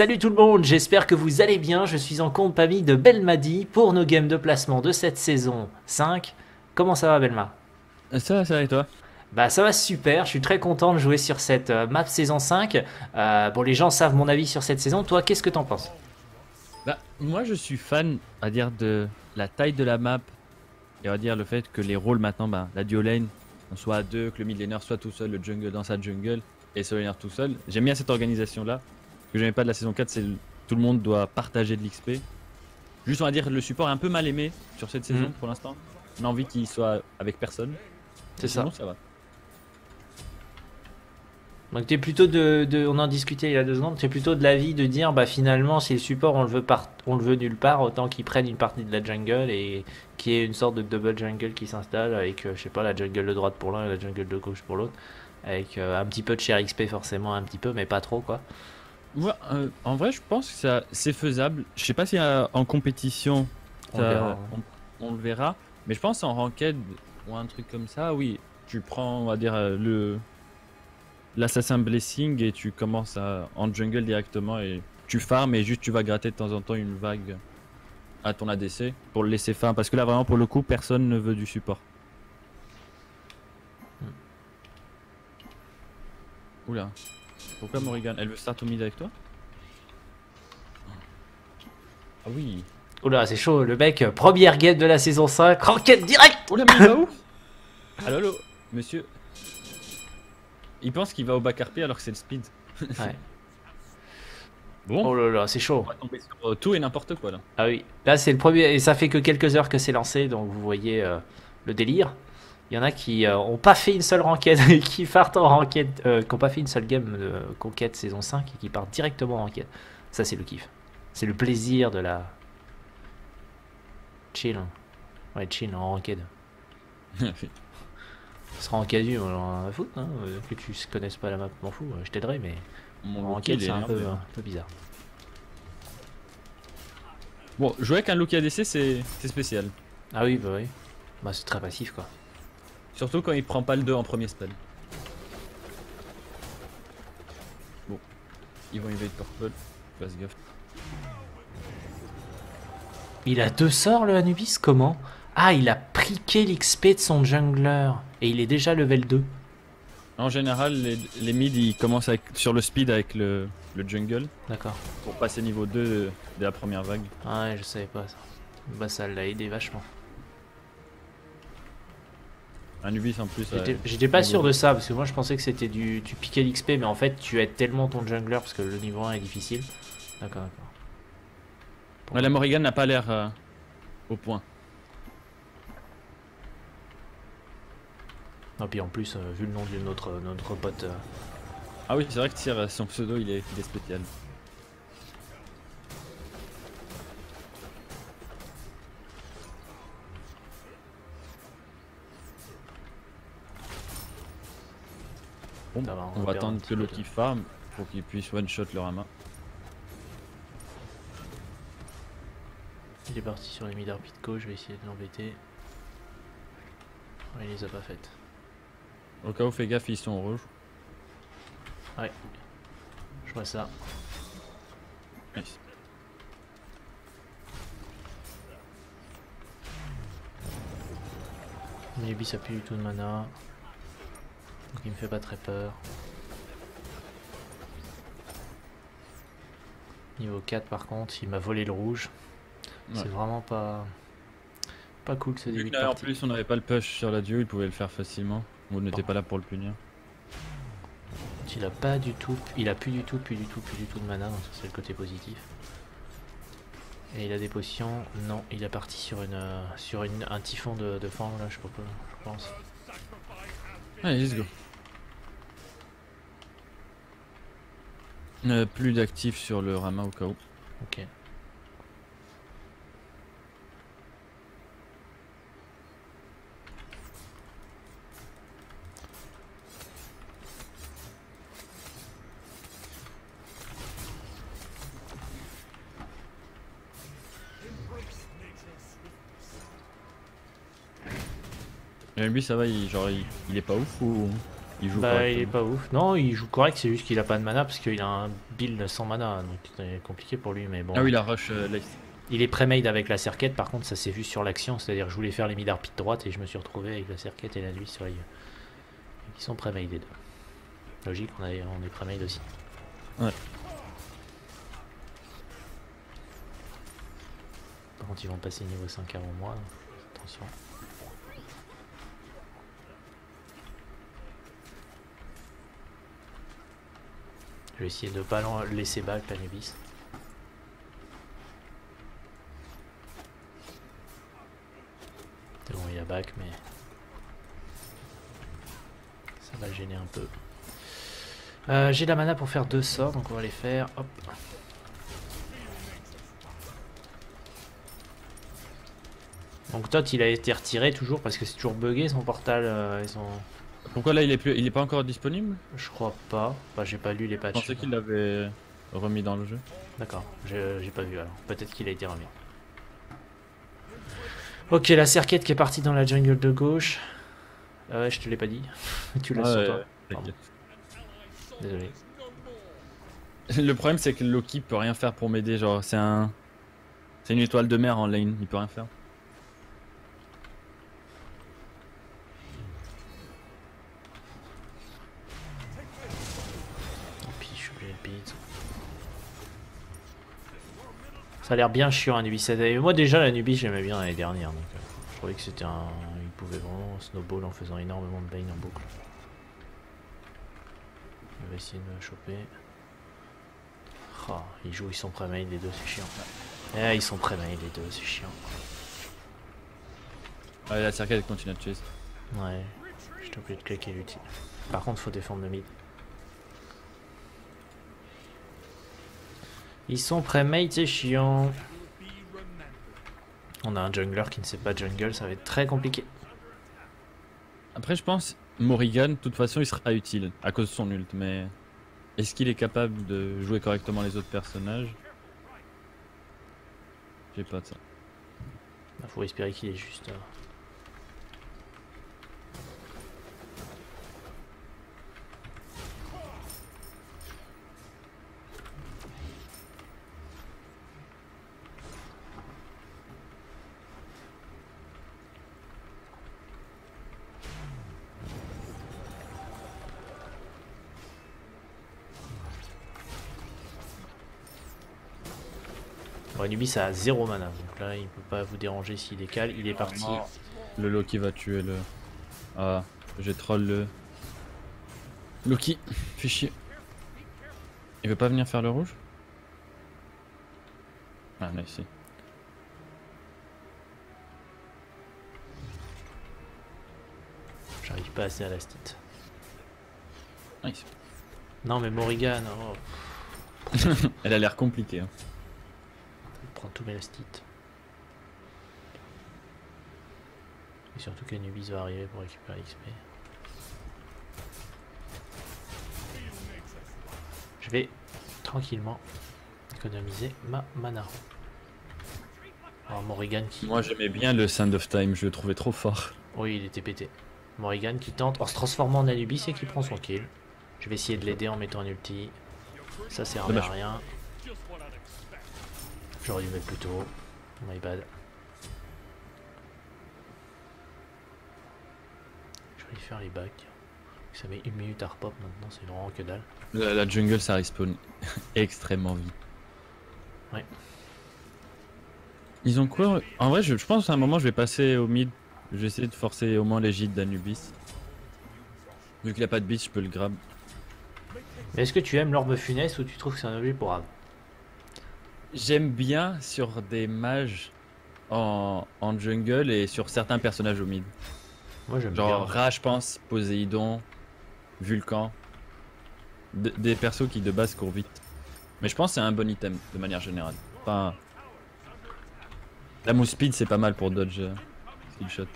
Salut tout le monde, j'espère que vous allez bien. Je suis en compagnie de Belmadi pour nos games de placement de cette saison 5. Comment ça va Belma? Ça va, ça va et toi? Bah ça va super, je suis très content de jouer sur cette euh, map saison 5. Euh, bon les gens savent mon avis sur cette saison, toi qu'est-ce que t'en penses? Bah moi je suis fan, à dire, de la taille de la map et on va dire le fait que les rôles maintenant, bah, la duo lane, on soit à deux, que le mid laner soit tout seul, le jungle dans sa jungle et le laner tout seul. J'aime bien cette organisation là. Ce que j'aimais pas de la saison 4, c'est tout le monde doit partager de l'XP. Juste on va dire le support est un peu mal aimé sur cette saison Mhm. pour l'instant. On a envie qu'il soit avec personne. C'est Sinon, ça. ça va. Donc t'es plutôt de, de- on en discutait il y a deux secondes, t'es plutôt de l'avis de dire bah finalement si le support on le veut par, on le veut nulle part, autant qu'ils prennent une partie de la jungle et qu'il y ait une sorte de double jungle qui s'installe avec euh, je sais pas la jungle de droite pour l'un et la jungle de gauche pour l'autre, avec euh, un petit peu de share XP forcément un petit peu mais pas trop quoi. Ouais, euh, en vrai, je pense que ça, c'est faisable. Je sais pas si euh, en compétition, On ça- verra, ouais. on- on le verra. Mais je pense en ranked ou un truc comme ça, oui. Tu prends, on va dire, euh, le l'assassin blessing et tu commences à, en jungle directement et tu farmes et juste tu vas gratter de temps en temps une vague à ton ADC pour le laisser farm. Parce que là, vraiment, pour le coup, personne ne veut du support. Oula. Pourquoi Morrigan Elle veut start au mid avec toi Ah oui. Oula c'est chaud, le mec euh, première game de la saison 5, ranked direct. Oula, mais il va où Allo, allo, monsieur. Il pense qu'il va au bac RP alors que c'est le speed. Ouais. Bon, Oh là là c'est chaud. on va tomber sur euh, tout et n'importe quoi là. Ah oui, là c'est le premier, et ça fait que quelques heures que c'est lancé, donc vous voyez euh, le délire. Il y en a qui euh, ont pas fait une seule ranked, et qui partent en ranked, euh, qui ont pas fait une seule game de conquête saison 5 et qui partent directement en ranked. Ça c'est le kiff. C'est le plaisir de la... Chill. hein. Ouais, chill en ranked. Ce sera ranked, on en a foutre, hein, euh, que tu connaisses pas la map, m'en fous, euh, je t'aiderai, mais Mon en est c'est un peu, énervé. un peu bizarre. Bon, jouer avec un Loki ADC c'est spécial. Ah oui, bah oui. Bah c'est très passif quoi. Surtout quand il prend pas le 2 en premier spell. Bon, ils vont invade purple. Passe gaffe. Il a deux sorts le Anubis? Comment? Ah, il a priqué l'XP de son jungler. Et il est déjà level 2. En général, les, les mid ils commencent avec- sur le speed avec le, le jungle D'accord. pour passer niveau 2 de, de la première vague. Ah ouais, je savais pas ça. Bah ça l'a aidé vachement. Anubis en plus. J'étais pas sûr de ça, parce que moi je pensais que c'était du... Tu piquais l'XP, mais en fait tu aides tellement ton jungler, parce que le niveau 1 est difficile. D'accord, d'accord. Ouais, la Morrigan n'a pas l'air euh, au point. Et puis en plus, euh, vu le nom de notre, notre pote... euh, Ah oui, c'est vrai que son pseudo, il est, il est spécial. Bon, Ça va, on on va attendre que Loki de- farm pour qu'il puisse one-shot le Rama. Il est parti sur les mid Pitco, je vais essayer de l'embêter. Ouais, il les a pas faites. Au cas où, fais gaffe, ils sont en rouge. Je vois ça. Nice. Anubis a plus du tout de mana. Donc il me fait pas très peur. Niveau 4 par contre, il m'a volé le rouge. C'est vraiment pas pas cool ce début en plus, on n'avait pas le push sur la duo, il pouvait le faire facilement. N'étiez Bon. pas là pour le punir. Il a pas du tout, il a plus du tout, plus du tout, plus du tout de mana, donc ça c'est le côté positif. Et il a des potions, non, il est parti sur une euh, sur une, un typhon de, de fang là, je sais pas, je pense. Allez, let's go. Euh, plus d'actifs sur le Rama au cas où. Ok. Lui, ça va, il, genre, il, il est pas ouf ou. Il joue Bah, il est correctement. pas ouf. Non, il joue correct, c'est juste qu'il a pas de mana parce qu'il a un build sans mana, donc c'est compliqué pour lui. Mais bon, Ah oui, la rush euh, il est pré-made avec la cerquette. Par contre, ça s'est vu sur l'action, c'est-à-dire que je voulais faire les mid arpit droite et je me suis retrouvé avec la cerquette et la nuit sur les. Ils sont pré-made les deux. Logique, on, a- on est pré-made aussi. Ouais. Par contre, ils vont passer niveau 5 avant moi. Attention. Je vais essayer de pas l'en- laisser back la Nubis. C'est bon, il y a back, mais ça va le gêner un peu. Euh, J'ai la mana pour faire deux sorts, donc on va les faire. Hop. Donc Tot il a été retiré toujours parce que c'est toujours bugué son portal. euh, et son... Pourquoi là il est plus, il est pas encore disponible? Je crois pas. Enfin, j'ai pas lu les Je patchs. pensais qu'il l'avait remis dans le jeu. D'accord, je- j'ai pas vu alors. Peut-être qu'il a été remis. Ok, la cerquette qui est partie dans la jungle de gauche. Ah ouais, je te l'ai pas dit. tu l'as Ah, sur ouais, toi. Désolé. Le problème c'est que Loki peut rien faire pour m'aider, genre c'est un. C'est une étoile de mer en lane, il peut rien faire. Ça a l'air bien chiant Anubis. Ça- Moi déjà l'Anubis j'aimais bien l'année dernière. Donc, euh, je trouvais que c'était un. Il pouvait vraiment snowball en faisant énormément de lane en boucle. Il va essayer de me choper. Ah, ils jouent, ils sont pré-mail les deux, c'est chiant. Eh, ils sont pré-mail les deux, c'est chiant. Ouais, la elle continue de chase. Ouais, j'étais obligé de claquer l'utile. Par contre, faut défendre le mid. Ils sont pré-mate, c'est chiant. On a un jungler qui ne sait pas jungle, ça va être très compliqué. Après je pense Morrigan, de toute façon il sera utile à cause de son ult, mais est-ce qu'il est capable de jouer correctement les autres personnages? J'ai pas de ça. Il faut espérer qu'il est juste Bon, Anubis a 0 mana, donc là il peut pas vous déranger s'il décale. Il est parti. Le Loki va tuer le. Ah, j'ai troll le. Loki, fais chier. Il veut pas venir faire le rouge? Ah, là, ici. J'arrive pas assez à la stit. Nice. Non mais Morrigan, oh, Elle a l'air compliquée. Hein. Il prend tous mes. Et surtout qu'Anubis va arriver pour récupérer l'XP. Je vais tranquillement économiser ma mana. Alors Morrigan qui... Moi j'aimais bien le Sand of Time, je le trouvais trop fort. Oui, il était pété. Morrigan qui tente en se transformant en Anubis et qui prend son kill. Je vais essayer de l'aider en mettant un ulti. Ça sert à rien. J'aurais dû mettre plus tôt. My bad. Je vais y faire les bacs. Ça met une minute à repop maintenant, c'est vraiment que dalle. La, la jungle ça respawn extrêmement vite. Ouais. Ils ont quoi En vrai, je, je pense à un moment je vais passer au mid. Je vais essayer de forcer au moins l'égide d'Anubis. Vu qu'il a pas de beat, je peux le grab. Mais est-ce que tu aimes l'orbe funeste ou tu trouves que c'est un objet pour Av J'aime bien sur des mages en, en jungle et sur certains personnages au mid. Moi j'aime Genre bien. Ra, je pense, Poséidon, Vulcan. De- des persos qui de base courent vite. Mais je pense que c'est un bon item de manière générale. Enfin, la mousse speed c'est pas mal pour dodge euh, skill shot.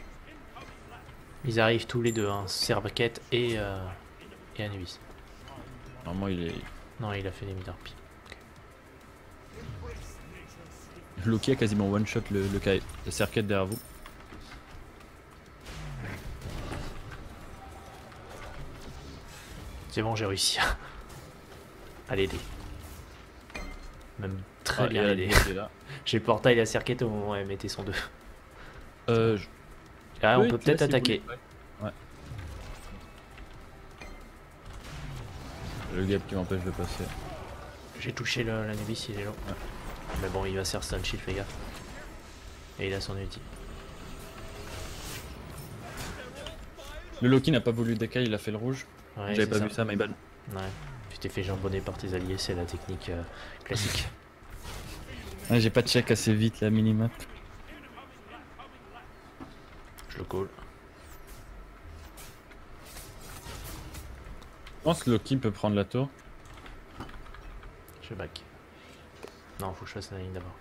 Ils arrivent tous les deux, hein, Servquette et, euh, et Anubis. Normalement il est. Non, il a fait les mid-harpies. Loki a quasiment one shot le, le, le circuit derrière vous. C'est bon, j'ai réussi à, l'aider. Même très Ah, bien l'aider. la là. J'ai le portail à circuit au moment où elle mettait son 2. Euh, je- Ah, oui, on peut peut-être attaquer. ouais. Ouais. Le gap qui m'empêche de passer. J'ai touché le- l'Anubis, il est long. Mais bon, il va se faire stun shield, fais gaffe. Et il a son ulti. Le Loki n'a pas voulu décaler, il a fait le rouge. Ouais, J'avais pas ça. vu ça, my bad. Ouais. Tu t'es fait jambonner par tes alliés, c'est la technique euh, classique. Ah, J'ai pas check assez vite la minimap. Je le call. Je pense que Loki peut prendre la tour. Je back. Non, faut que je fasse la ligne d'abord.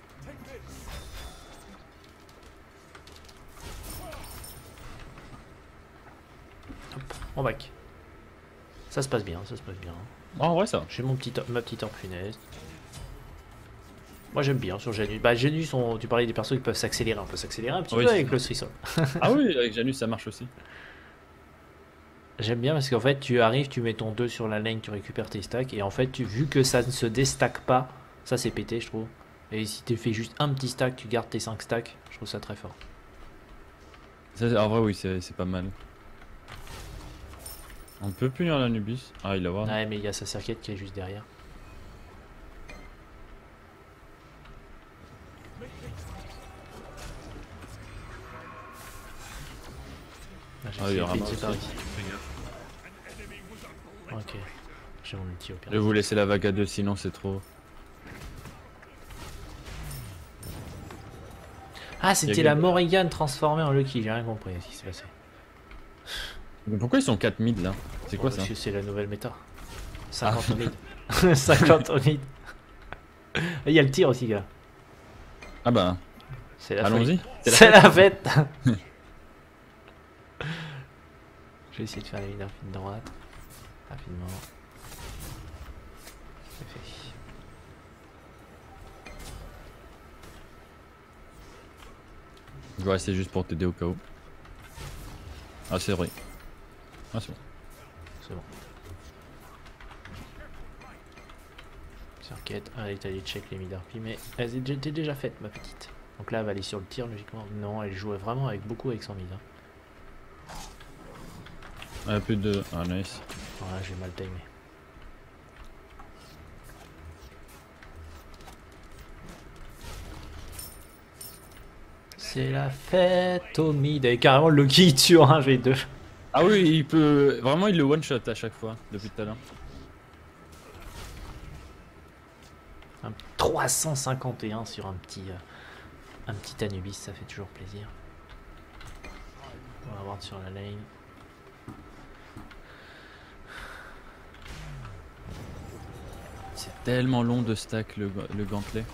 On back. Ça se passe bien, ça se passe bien. Oh, en vrai, ça. J'ai mon petit, ma petite orbe funeste. Moi j'aime bien sur Janus. Bah Janus, on- tu parlais des persos qui peuvent s'accélérer. On peut s'accélérer un petit Oui, peu avec ça. le Strissol. ah oui, avec Janus, ça marche aussi. J'aime bien parce qu'en fait tu arrives, tu mets ton 2 sur la lane, tu récupères tes stacks et en fait tu, vu que ça ne se déstack pas, ça c'est pété je trouve. Et si tu fais juste un petit stack, tu gardes tes 5 stacks, je trouve ça très fort. Ça, en vrai, oui, c'est pas mal. On peut punir l'Anubis. Ah, il a voir. Ouais mais il y a sa circuit qui est juste derrière. J'ai Ah, il y aura. Ok, j'ai mon ulti au pire. Je vais vous laisser la vague à deux, sinon c'est trop. Ah, c'était la. Morrigan transformée en Lucky, j'ai rien compris ce qui s'est passé. Mais pourquoi ils sont 4 mid là? C'est quoi Bon, ça? Parce que c'est la nouvelle méta. 50 au mid. 50 au mid. Il y a le tir aussi, gars. Ah bah, C'est la allons-y. C'est la fête Je vais essayer de faire la ligne de droite. Rapidement. C'est fait. Je vais rester juste pour t'aider au cas où. Ah, c'est vrai. Ah, c'est bon. C'est bon. Circuit, allez, t'as dit check les mid mais elle était déjà faite, ma petite. Donc là, elle va aller sur le tir, logiquement. Non, elle jouait vraiment avec beaucoup avec son mid. hein. Ah, plus de. Ah, nice. Voilà, j'ai mal timé. C'est la fête au mid. Et carrément, le Loki il tue en 1v2. Ah oui, il peut. Vraiment, il le one shot à chaque fois, depuis tout à l'heure. Un 351 sur un petit, euh, un petit Anubis, ça fait toujours plaisir. On va voir sur la lane. C'est tellement long de stack le, le gantelet.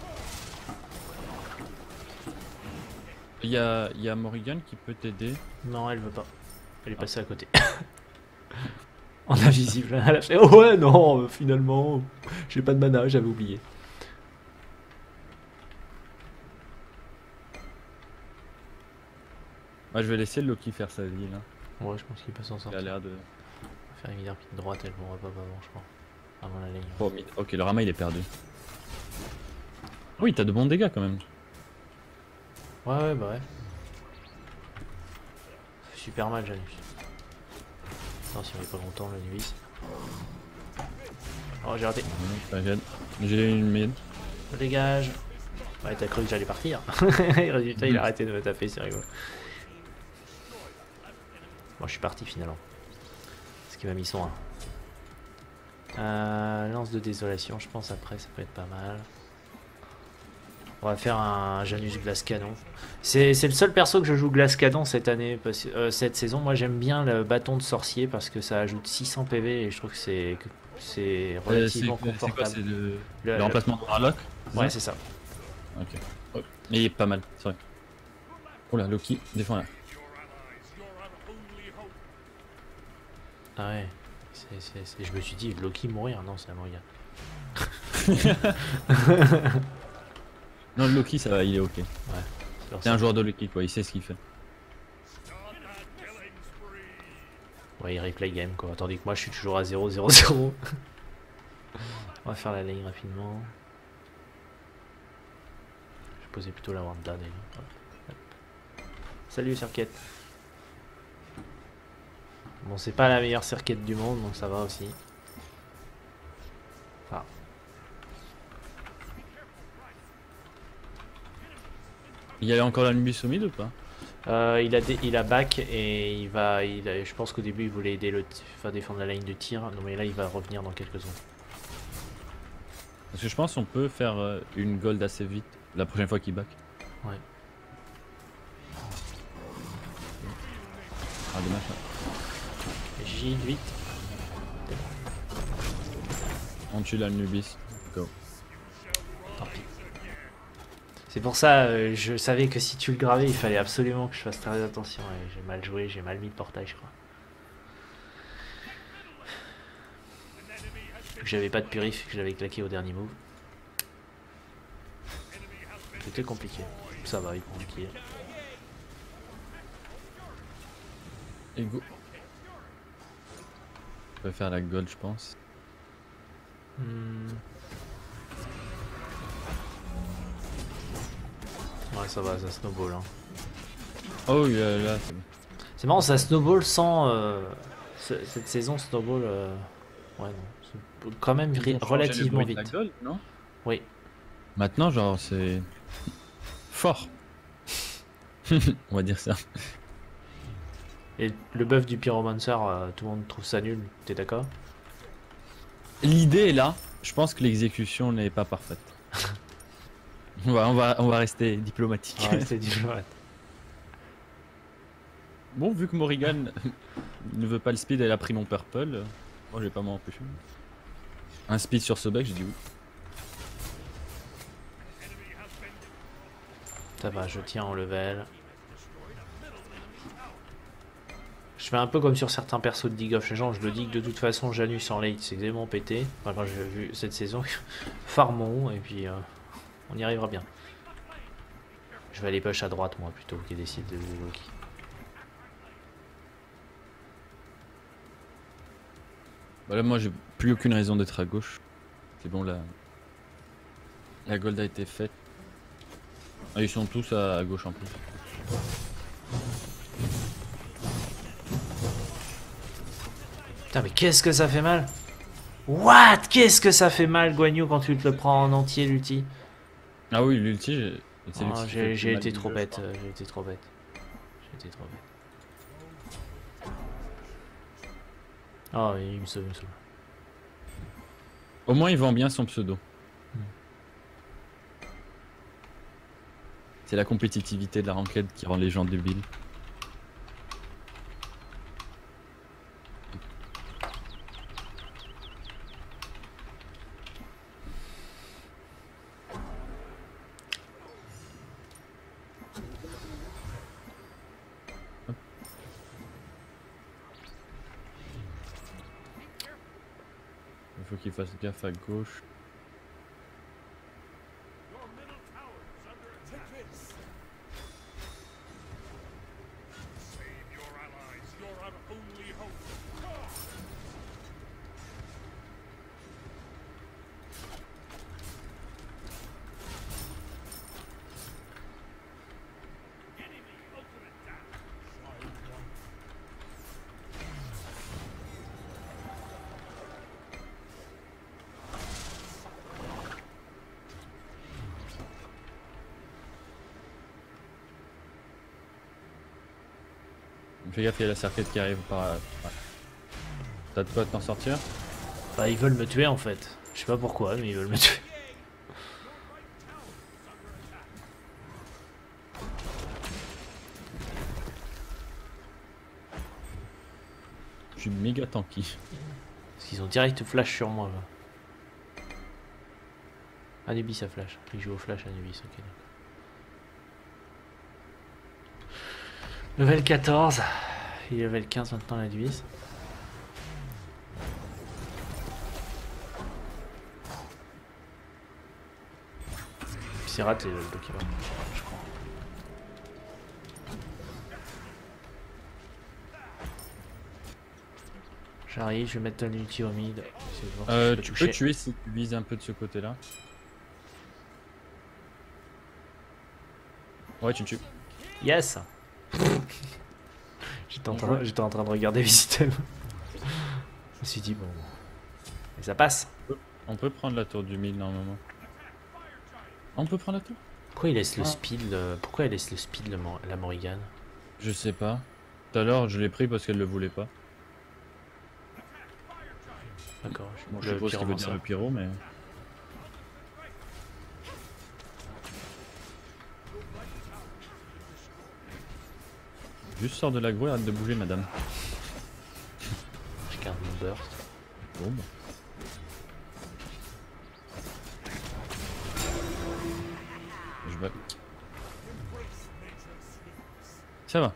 Il y a, y a Morrigan qui peut t'aider. Non, elle veut pas. Elle est passée à côté. en invisible. Elle a fait Oh ouais, non, finalement, j'ai pas de mana, j'avais oublié. Moi, je vais laisser Loki faire sa vie là. Ouais, je pense qu'il peut s'en Il a sortir. l'air de. Faire une de droite, elle mourra pas avant, je crois. Avant la ligne. Oh. Ok, le Rama il est perdu. Oui, t'as de bons dégâts quand même. Ouais, ouais, bah ouais. Super mal, Janus. Attends, si on est pas longtemps, le nuit. Oh, j'ai raté. J'ai une mid. Dégage. Ouais, t'as cru que j'allais partir. Résultat, il a arrêté de me taper, c'est rigolo. Moi, je suis parti finalement. Ce qui m'a mis son 1. Euh, lance de désolation, je pense après, ça peut être pas mal. On va faire un Janus Glace Canon. C'est le seul perso que je joue Glace Canon cette année, parce, euh, cette saison. Moi, j'aime bien le bâton de sorcier parce que ça ajoute 600 PV et je trouve que c'est Euh, c'est relativement confortable. C'est le, Le- le remplacement de Harlock Ouais, c'est ça. Ok. Oh, Il est pas mal, c'est vrai. Oula, Loki, défends là. Ah ouais. Je me suis dit, Loki mourir, non, c'est la Morrigan. Non, le Loki, ça va, il est ok. C'est pour C'est un joueur de Loki, quoi, il sait ce qu'il fait. Ouais, il replay game quoi. Tandis que moi je suis toujours à 0, 0, 0. On va faire la lane rapidement. Je vais poser plutôt la Wanda d'ailleurs. Salut Cirquette. Bon, c'est pas la meilleure circuite du monde, donc ça va aussi. Il y a encore la mid ou pas Euh, il, a dé- il a back et il va. Il a- je pense qu'au début il voulait aider le, enfin, défendre la ligne de tir. Non mais là il va revenir dans quelques secondes. Parce que je pense qu'on peut faire euh, une gold assez vite la prochaine fois qu'il back. Ouais. Ah dommage. ouais. J vite. On tue la Nubis. Go. C'est pour ça, euh, je savais que si tu le gravais, il fallait absolument que je fasse très attention. et j'ai mal joué, j'ai mal mis le portail, je crois. J'avais pas de purif, que j'avais claqué au dernier move. C'était compliqué. Ça va, il prend le kill. Et go. On peut faire la gold je pense. Hmm. Ouais, ça va, ça snowball. Hein. Oh a- là c'est bon. C'est marrant, ça snowball sans. euh, ce- cette saison snowball. euh, Ouais, non. c'est Quand même relativement bruit de la vite. non? Oui. Maintenant genre c'est fort. On va dire ça. Et le buff du pyromancer, euh, tout le monde trouve ça nul, t'es d'accord? L'idée est là. Je pense que l'exécution n'est pas parfaite. on, va, on, va, on va rester diplomatique. Diplomate. Bon, vu que Morrigan ne veut pas le speed, elle a pris mon purple. euh, Moi, je vais pas m'en empêcher. Un speed sur ce bec, j'ai dit oui. Ça va, je tiens en level. Je fais un peu comme sur certains persos de League of Legends, je le dis que de toute façon Janus en late c'est extrêmement pété. Enfin, quand j'ai vu cette saison, farmons et puis euh, on y arrivera bien. Je vais aller push à droite moi plutôt qu'il décide de Loki. Voilà, moi, j'ai plus aucune raison d'être à gauche. C'est bon, là. La gold a été faite. Ah, ils sont tous à, à gauche en plus. Putain mais qu'est-ce que ça fait mal? What? Qu'est-ce que ça fait mal Guanyu quand tu te le prends en entier l'ulti? Ah oui, l'ulti, j'ai. Ah, fait J'ai été trop bête, j'ai été trop bête. J'ai été trop bête. Oh il me sauve, il me sauve. Au moins, il vend bien son pseudo. Hmm. C'est la compétitivité de la ranked qui rend les gens débiles. Il faut qu'il fasse gaffe à gauche. Fais gaffe, il y a la cerquette qui arrive par. ouais. T'as de quoi t'en sortir Bah ils veulent me tuer en fait. Je sais pas pourquoi mais ils veulent me tuer. Je suis méga tanky. Parce qu'ils ont direct flash sur moi là. Anubis ça flash. Il joue au flash Anubis, ok. Level 14. Il est level 15 maintenant Anubis. C'est raté le document, je crois. J'arrive, je vais mettre l'ulti au mid. Bon, Euh, peux tu toucher. peux tuer si tu vises un peu de ce côté-là. Ouais, tu tues. Yes J'étais en, train- j'étais en train de regarder Visitel. je me suis dit, bon. Et ça passe. On peut prendre la tour du mid normalement. On peut prendre la tour? Pourquoi il laisse le speed le- Pourquoi il laisse le speed le la Morrigan? Je sais pas. Tout à l'heure, je l'ai pris parce qu'elle le voulait pas. D'accord. je- Bon, je suppose qu'il veut dire le pyro, mais. Juste sors de l'aggro et arrête de bouger, madame. Je garde mon burst. Je. Ça va.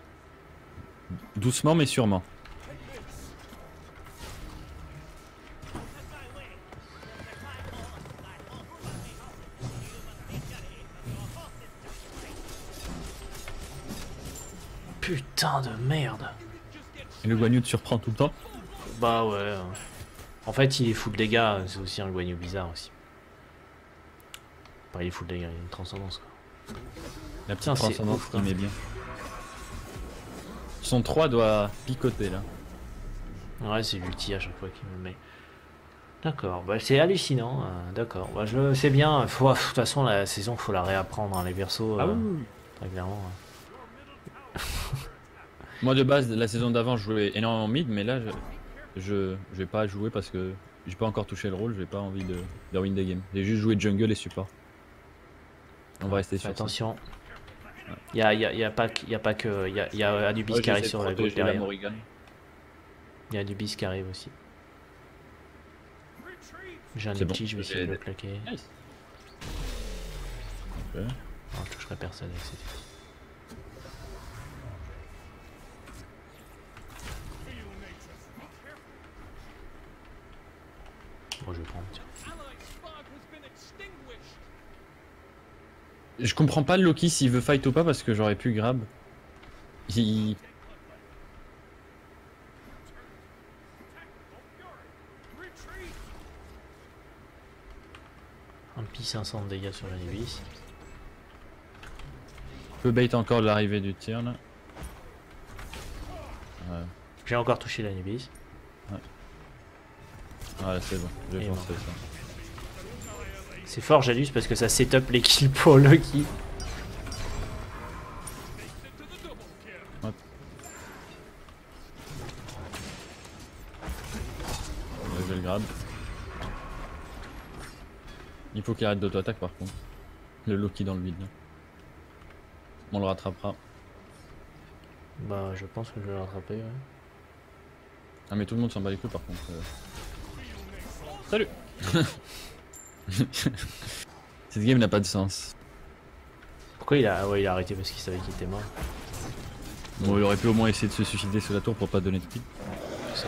Doucement mais sûrement. Putain de merde Et le Guanyu te surprend tout le temps. Bah ouais. hein. En fait, il est full dégâts, c'est aussi un Guanyu bizarre aussi. Enfin, il est full dégâts, il a une transcendance quoi. La petite Putain, transcendance ouf, qui quoi. met bien. Son 3 doit picoter là. Ouais, c'est l'ulti à chaque fois qu'il me met. D'accord, bah, c'est hallucinant, euh, d'accord. Bah, je sais bien, faut, de toute façon, la saison, faut la réapprendre, hein, les versos, Ah euh, oui, très clairement. hein. Moi de base, la saison d'avant, je jouais énormément mid, mais là, je, je, je vais pas jouer parce que j'ai pas encore touché le rôle, j'ai pas envie de, de win des games. J'ai juste joué jungle et support. On va rester sur ça. attention. Il y a, y a- y a pas que, y a pas que, y a, y a Anubis Ouais, qui arrive sur la gauche derrière. Il y a Anubis qui arrive aussi. J'ai un bon, je vais essayer de le claquer. Nice. Ok. Non, je toucherai personne avec cette ulti. Bon, je vais prendre, tiens. Je comprends pas Loki s'il veut fight ou pas parce que j'aurais pu grab. Il... Un pi 500 de dégâts sur l'Anubis. peut bait encore l'arrivée du tir là. Ouais, J'ai encore touché l'Anubis. ouais c'est bon, j'ai pensé ça. C'est fort, Jalus, parce que ça setup les kills pour Lucky. Ouais, je vais le grab. Il faut qu'il arrête d'auto-attaque par contre. Le Loki dans le vide. là. On le rattrapera. Bah, je pense que je vais le rattraper, ouais. Ah mais tout le monde s'en bat les couilles par contre. euh. Salut Cette game n'a pas de sens. Pourquoi il a, ah ouais, il a arrêté parce qu'il savait qu'il était mort. Bon, il aurait pu au moins essayer de se suicider sous la tour pour pas donner de. Tout ça.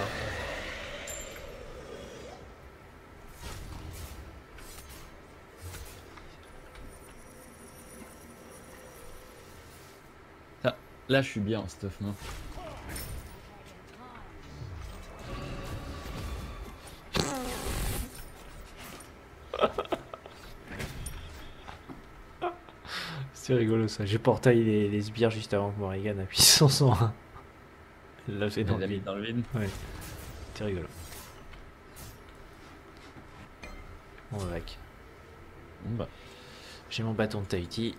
Là, là je suis bien en stuff moi. C'est rigolo ça. J'ai portail les, les sbires juste avant que Morrigan appuie sur son 1. Elle l'a fait dans le vide. dans le vide. C'est rigolo. On va. Bon bah, J'ai mon bâton de Tahiti.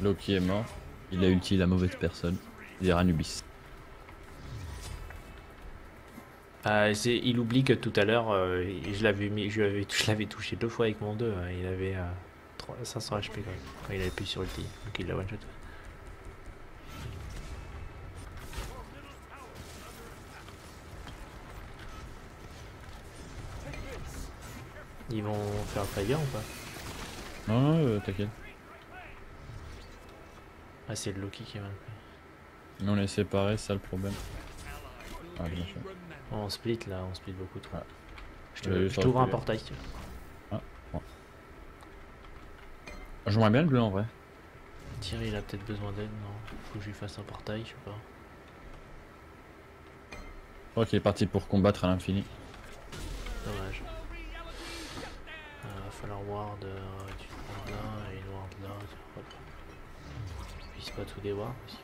Loki est mort. Il a ulti la mauvaise personne. Il Anubis. Ah, c'est- il oublie que tout à l'heure, euh, je l'avais mis, je l'avais, je l'avais touché deux fois avec mon 2. hein. Il avait euh, 3 500 HP quand même. Quand il plus sur ulti. Donc il l'a one shot. Ils vont faire très bien ou pas? Non, non, euh, t'inquiète. Ah, c'est le Loki qui est mal pris. On est séparés, c'est ça le problème. Ah, bien sûr. On split là, on split beaucoup trop. Ouais. Je t'ouvre un portail. si tu veux. J'aimerais bien le bleu en vrai. Thierry, il a peut-être besoin d'aide, non? Faut que je lui fasse un portail, je sais pas. crois qu'il est parti pour combattre à l'infini. Dommage. Euh, va falloir ward euh, tu te là et ward là. Hop. Je vise pas les wards. aussi.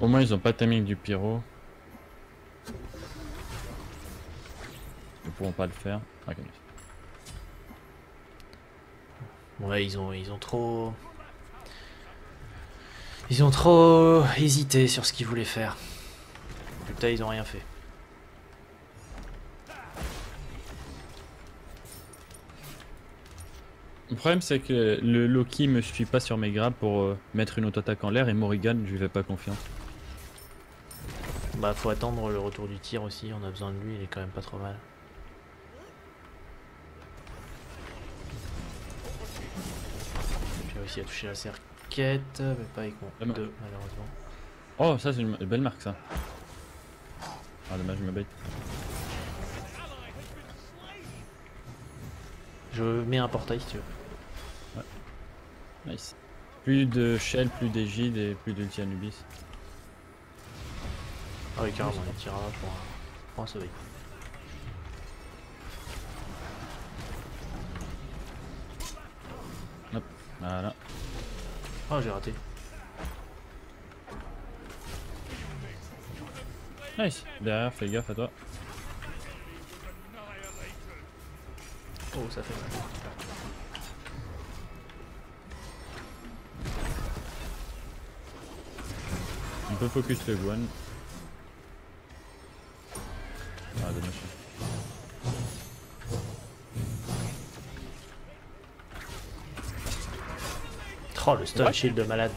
Au moins, ils ont pas timing du pyro. Ils pourront pas le faire. Ah. Ouais, ils ont, ils ont trop. Ils ont trop hésité sur ce qu'ils voulaient faire. Putain, ils ont rien fait. Le problème, c'est que le Loki me suit pas sur mes grabs pour euh, mettre une auto-attaque en l'air et Morrigan, je lui fais pas confiance. Bah, faut attendre le retour du tir aussi. On a besoin de lui, il est quand même pas trop mal. J'ai réussi à toucher la cerquette, mais pas avec mon Ah non. 2, malheureusement. Oh, ça, c'est une belle marque, ça. Ah, dommage, je me bait. Je mets un portail si tu veux. Nice. Plus de Shell, plus d'Égide et plus d'Ulti Anubis. Ah oui, carrément, il tirera pour, pour un sauver. Voilà. Oh, j'ai raté. Nice. Derrière, fais gaffe à toi. Oh, ça fait mal. On peut focus le one. Ah, dommage. Oh, le stun shield de malade.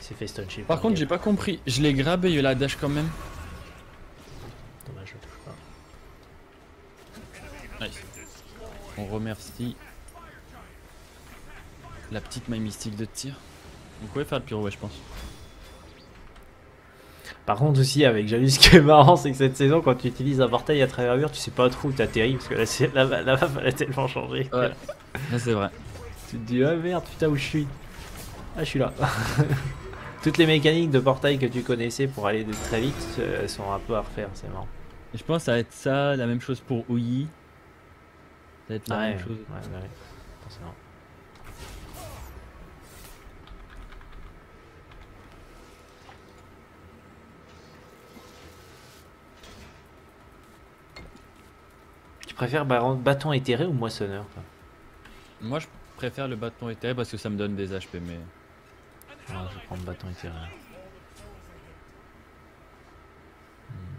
Il s'est fait stun shield. Par contre, j'ai pas compris. Je l'ai grabé, il y a la dash quand même. Dommage, je touche pas. Nice. On remercie la petite maille mystique de tir. On pouvait faire le pyro, ouais, je pense. Par contre, aussi, avec Janus, ce qui est marrant, c'est que cette saison, quand tu utilises un portail à travers mur, tu sais pas trop où t'atterris parce que la, la, la map elle a tellement changé. Ouais. C'est vrai. Tu te dis, ah merde, putain, où je suis? Ah, je suis là. Toutes les mécaniques de portail que tu connaissais pour aller de très vite euh, elles sont un peu à refaire, c'est marrant. Je pense que ça va être ça, la même chose pour Ouyi. Ça va être la ouais, même chose. ouais, ouais, Tu préfères bâton éthéré ou moissonneur toi? Moi, je préfère le bâton éthéré parce que ça me donne des HP, mais. Ah, Je vais prendre bâton éthéré.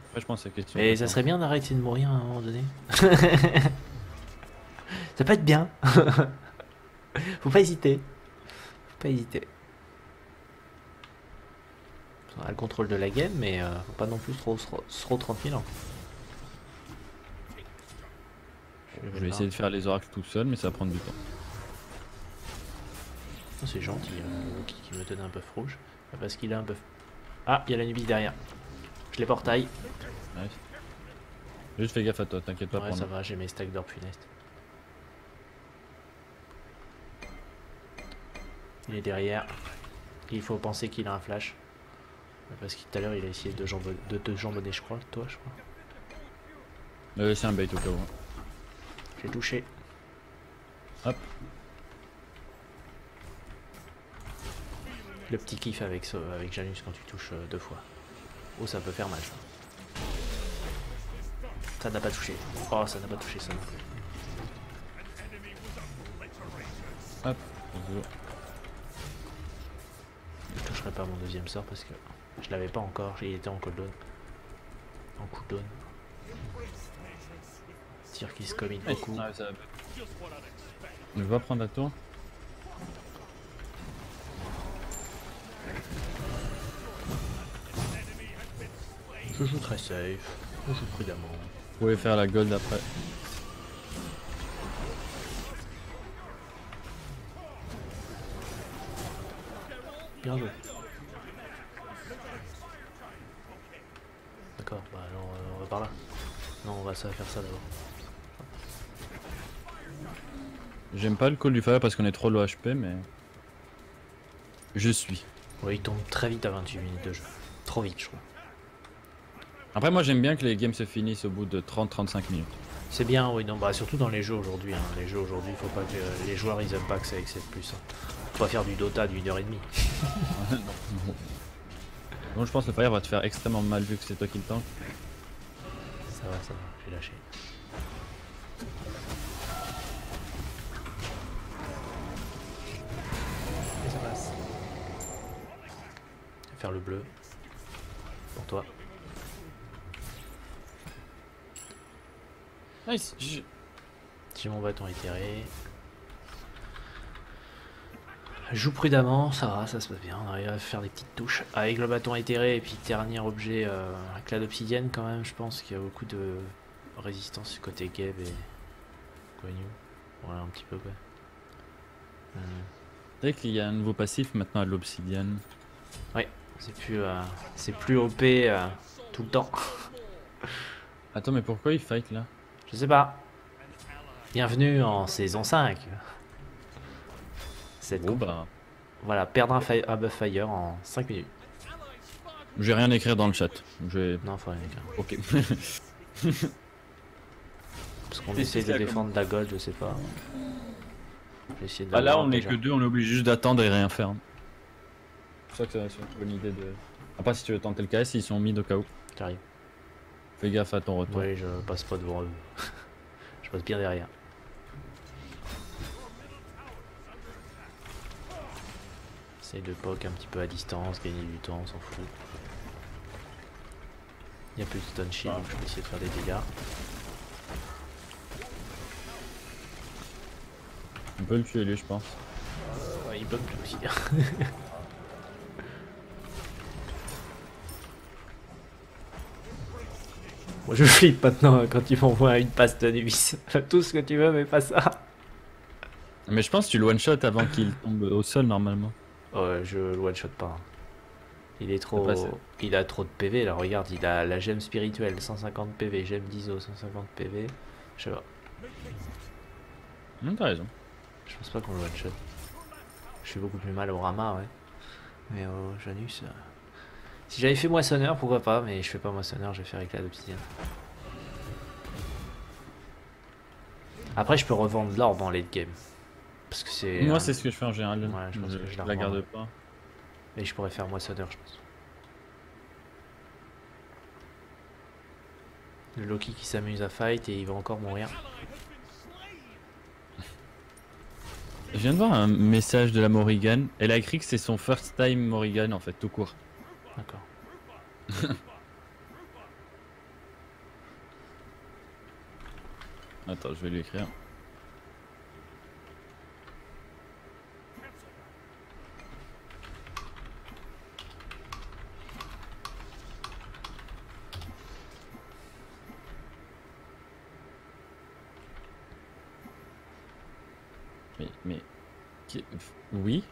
Après, je pense que question. Mais ça serait bien d'arrêter de mourir à un moment donné. ça peut être bien. Faut pas hésiter. Faut pas hésiter. On a le contrôle de la game, mais euh, faut pas non plus trop, trop, trop tranquille. hein. Je vais essayer de faire les oracles tout seul, mais ça va prendre du temps. Oh, C'est gentil, euh, qui, qui me donne un buff rouge. Parce qu'il a un buff. Ah, il y a la Nubis derrière. Je les portail. Nice. Juste fais gaffe à toi, t'inquiète pas Ouais, ça va, j'ai mes stacks d'or funeste. Il est derrière. Il faut penser qu'il a un flash. Parce que tout à l'heure, il a essayé de te jambonner, je crois. Toi, je crois. Euh, c'est un bait au cas où. Touché. Hop. Le petit kiff avec, ce- avec Janus quand tu touches euh, deux fois. Oh, ça peut faire mal, ça. Ça n'a pas touché. Oh, ça n'a pas touché, ça non plus. Hop. Je toucherai pas mon deuxième sort parce que je l'avais pas encore. Il était en cooldown. En cooldown. Tir qui se commit beaucoup. Ouais, ça va. On va prendre la tour. Je joue très safe. Je joue prudemment. Vous pouvez faire la gold après. Bien joué. D'accord, bah alors euh, on va par là. Non, on va ça faire ça d'abord. J'aime pas le call du fire parce qu'on est trop low HP, mais. Je suis. Oui, il tombe très vite à 28 minutes de jeu. Trop vite, je crois. Après, moi j'aime bien que les games se finissent au bout de 30-35 minutes. C'est bien, oui, non, bah surtout dans les jeux aujourd'hui. hein. Les jeux aujourd'hui, faut pas que euh, les joueurs ils aiment pas que ça excède plus. hein. Faut pas faire du Dota d'une heure et demie. Bon, je pense que le fire va te faire extrêmement mal vu que c'est toi qui le tank. Ça va, ça va, j'ai lâché. Faire le bleu. Pour toi. Nice. mon bâton éthéré. Je joue prudemment, ça va, ça se passe bien. On arrive à faire des petites touches. Avec le bâton éthéré et puis dernier objet euh, avec la d'obsidienne quand même, je pense qu'il y a beaucoup de résistance côté Geb et Guan Yu. Voilà un petit peu quoi. Tu sais qu'il y a un nouveau passif maintenant à l'obsidienne. C'est plus, euh, c'est plus OP euh, tout le temps. Attends, mais pourquoi il fight là? Je sais pas. Bienvenue en saison 5. Cette Bon bah. Voilà, perdre un, fi- un buff fire en 5 minutes. Je vais rien écrire dans le chat. Je. Non, faut rien écrire. Ok. Parce qu'on essaie c'est de défendre la gold, je sais pas. De Bah là, on est déjà. que deux, on est obligé juste d'attendre et rien faire. C'est pour ça que c'est une bonne idée de. Après, si tu veux tenter le KS, ils sont mis au cas où. Fais gaffe à ton retour. Oui, je passe pas devant eux. je passe bien derrière. Essaye de poke un petit peu à distance, gagner du temps, on s'en fout. Il y a plus de stun shield, donc je peux essayer de faire des dégâts. On peut le tuer lui, je pense. Ouais, il bloque lui aussi. Moi je flippe maintenant quand tu m'envoies une passe de nuit. Tout ce que tu veux, mais pas ça. Mais je pense que tu le one shot avant qu'il tombe au sol normalement. Ouais, je le one shot pas. Il est trop. Il a trop de PV là, regarde, il a la gemme spirituelle 150 PV, gemme d'ISO 150 PV. Je sais pas, Hum, T'as raison. je pense pas qu'on le one shot. Je suis beaucoup plus mal au Rama, ouais. Mais au Janus. euh, Si j'avais fait moissonneur, pourquoi pas, mais je fais pas moissonneur, je vais faire éclat d'obsidienne. Après, je peux revendre l'orbe en late game. Parce que c'est. Moi, un- c'est ce que je fais en général. Ouais, je pense que je la la garde pas. Et je pourrais faire moissonneur, je pense. Le Loki qui s'amuse à fight et il va encore mourir. Je viens de voir un message de la Morrigan. Elle a écrit que c'est son first time Morrigan en fait, tout court. D'accord. Attends, je vais lui écrire. Mais, mais, oui?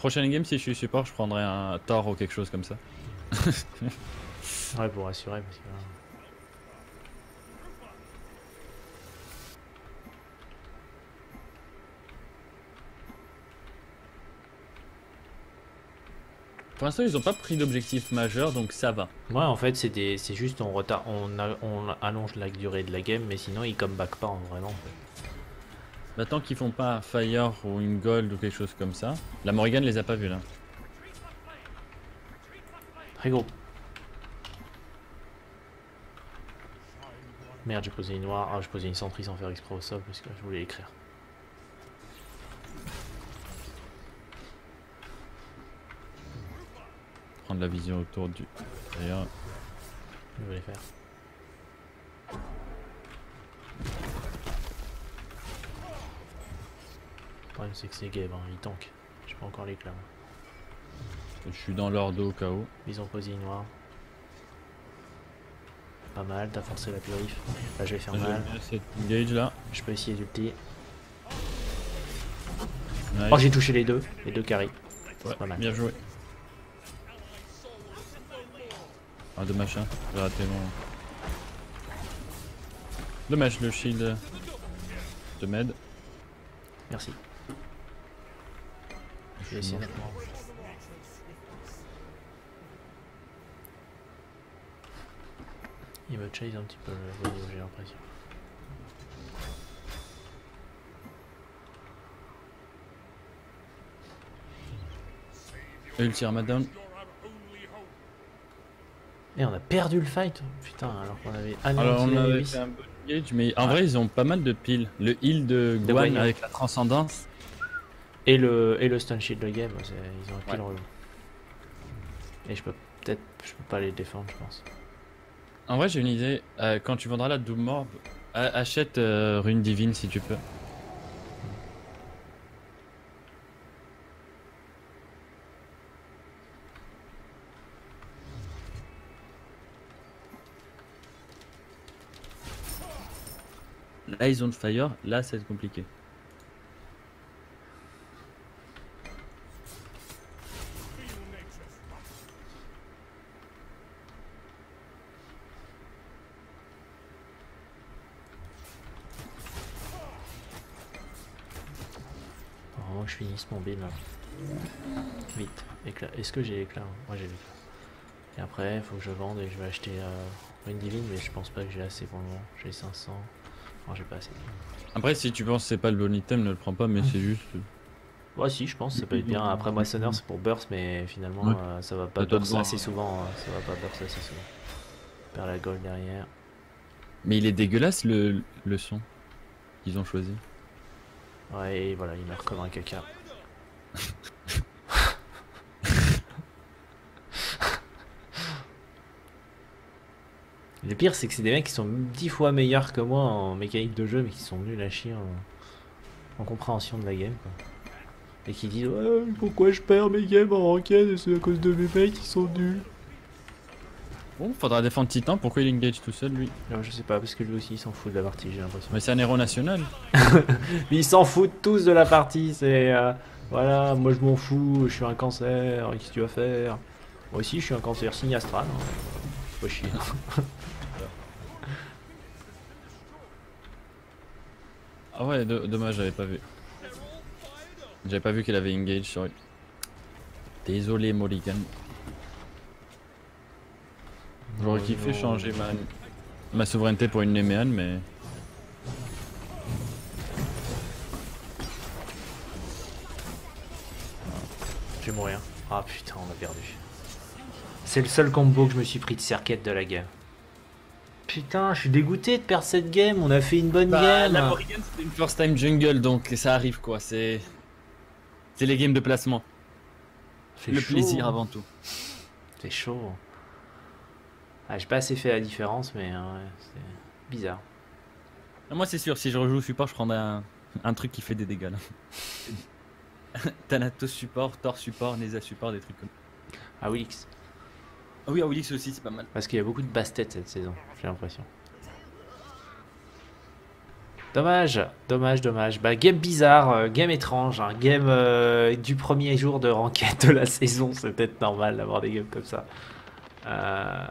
Prochaine game, si je suis support, je prendrai un Thor ou quelque chose comme ça. Ouais, pour assurer. Parce que... Pour l'instant, ils ont pas pris d'objectif majeur, donc ça va. Ouais, en fait, c'est des... c'est juste on, retard... on, a- on allonge la durée de la game, mais sinon ils come back pas en vraiment. en fait. Bah, tant qu'ils font pas Fire ou une Gold ou quelque chose comme ça. La Morrigan les a pas vus là. Très gros. Merde, j'ai posé une noire. Ah, j'ai posé une centrie sans faire exprès au sol parce que je voulais écrire. Prendre la vision autour du. D'ailleurs, Je voulais faire. Problème, c'est que c'est Gabe, hein, il tank. J'ai pas encore l'éclat. moi. je suis dans leur dos au cas où. Ils ont posé une noire. Pas mal, t'as forcé la purif. Là, je vais faire mal. cette là. Je peux essayer d'ulti. Nice. Oh, j'ai touché les deux. Les deux. Ouais, C'est pas mal. Bien joué. Ah, de machin. J'ai raté mon. Dommage, le shield te m'aide. Merci. Je vais essayer de- Il me chase un petit peu le Vodio, j'ai l'impression. Ulti Ramadan. Et on a perdu le fight Putain, alors qu'on avait Alors on la avait fait un bon engage, mais en vrai ils ont pas mal de piles. Le heal de De Guan. avec la transcendance. Et le, et le stun shield de game, ils ont un kill Ouais. relou. Et je peux peut-être je peux pas les défendre, je pense. En vrai j'ai une idée, euh, quand tu vendras la Doom Orb, achète euh, Rune Divine si tu peux. Là ils ont le fire, là c'est compliqué. Faut Vraiment que je finisse mon là. Vite, éclat. Est-ce que j'ai éclat Moi j'ai l'éclat. Et après, il faut que je vende et je vais acheter euh, une divine, mais je pense pas que j'ai assez pour le moment. J'ai 500. Non, j'ai pas assez. Après si tu penses que c'est pas le bon item, ne le prends pas, mais c'est juste... Ouais, si, je pense, ça peut être bien. Après, Moissonneur, c'est pour burst, mais finalement, Ouais. euh, ça va pas burst assez hein. souvent. euh, ça va pas burst assez souvent. Perd la gold derrière. Mais il est dégueulasse le, le son qu'ils ont choisi. Ouais, et voilà, il meurt comme un caca. Le pire, c'est que c'est des mecs qui sont dix fois meilleurs que moi en mécanique de jeu, mais qui sont nuls à chier en, en compréhension de la game. Quoi. Et qui disent Ouais, pourquoi je perds mes games en ranked C'est à cause de mes mecs qui sont nuls. Bon, faudra défendre Titan, pourquoi il engage tout seul lui? Non, je sais pas, parce que lui aussi il s'en fout de la partie, j'ai l'impression. Mais c'est un héros national. Mais ils s'en foutent tous de la partie, c'est. euh, voilà, moi je m'en fous, je suis un cancer, qu'est-ce que tu vas faire? Moi aussi je suis un cancer, signe astral. Hein. Faut chier. Ah ouais, do- dommage, j'avais pas vu. J'avais pas vu qu'il avait engage sur lui. Désolé Morrigan. J'aurais Oh kiffé non. changer ma, ma souveraineté pour une Nemean, mais... vais mourir. Ah putain, on a perdu. C'est le seul combo que je me suis pris de cerquette de la game. Putain, je suis dégoûté de perdre cette game, on a fait une bonne Bah, game. la Morrigan c'était une first time jungle, donc ça arrive quoi, c'est... C'est les games de placement. Le chaud. plaisir avant tout. C'est chaud. Ah, j'ai pas assez fait la différence, mais ouais, c'est bizarre. Ah, Moi c'est sûr, si je rejoue support, je prendrai un, un truc qui fait des dégâts. là. Thanatos support, Thor support, Neza support, des trucs comme Ah Wix. Ah oui, Awilix aussi, c'est pas mal. Parce qu'il y a beaucoup de bastet cette saison, j'ai l'impression. Dommage, dommage, dommage. Bah, game bizarre, euh, game étrange, hein, game euh, du premier jour de ranked de la saison. C'est peut-être normal d'avoir des games comme ça. Euh,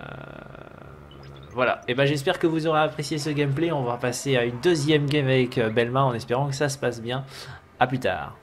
Voilà, et ben j'espère que vous aurez apprécié ce gameplay. On va passer à une deuxième game avec Belma en espérant que ça se passe bien. A plus tard.